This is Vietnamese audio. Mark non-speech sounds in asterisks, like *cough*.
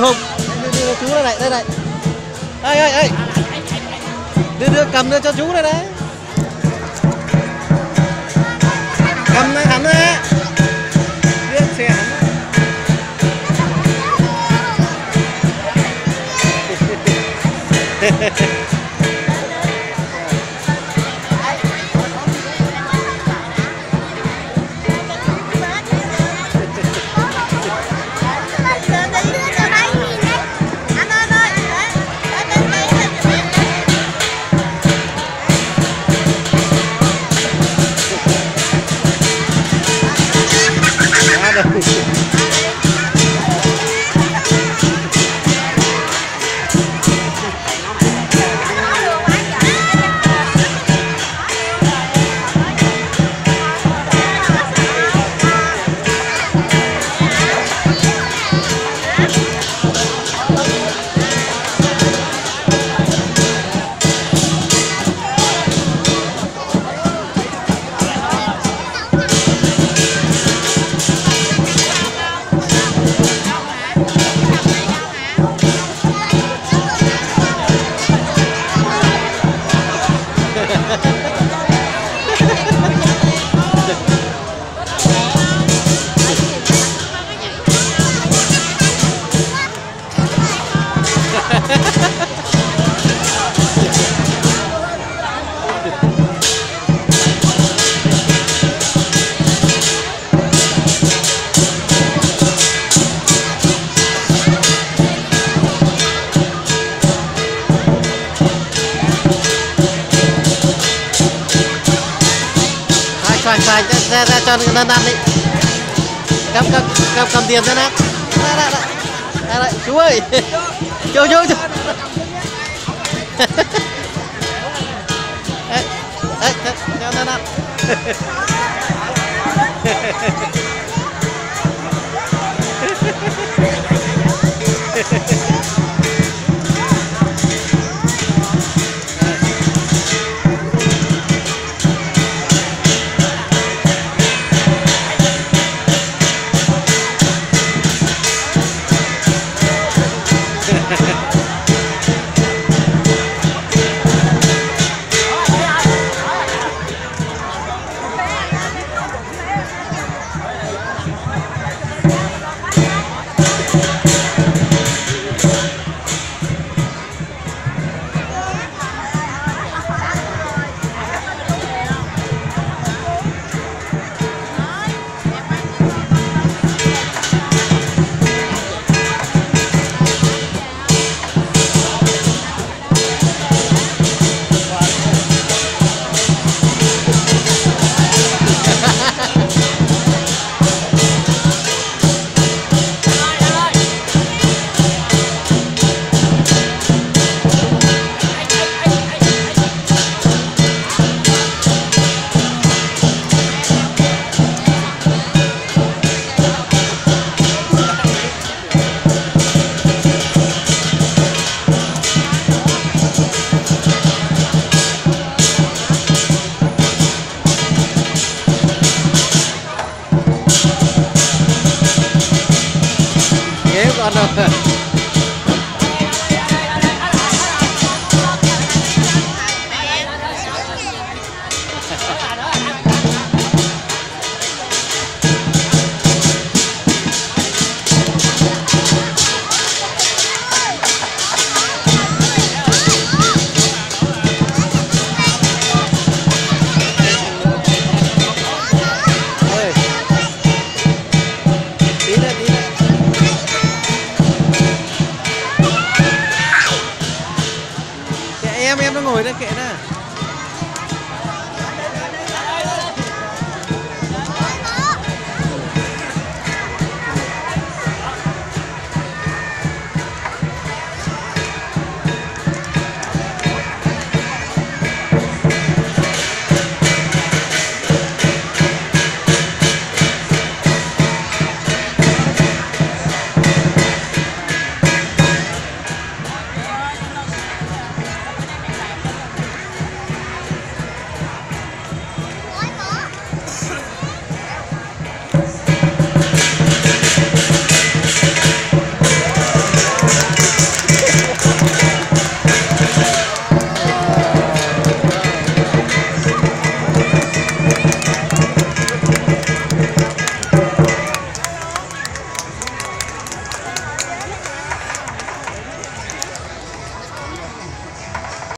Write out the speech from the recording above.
Được không? Hùng đưa, đưa chú đây này đây này. Ơi ơi ơi đưa đưa cầm đưa cho chú đây đấy cầm đây hắn đấy ra, ra, ra cho nó ăn đi. Cầm cầm cầm cầm tiền ra nát ra ra ra. Ra lại. Chú ơi. *laughs* Chú chú chú. Ê, ê, cho, cho nó ăn *laughs* Udah.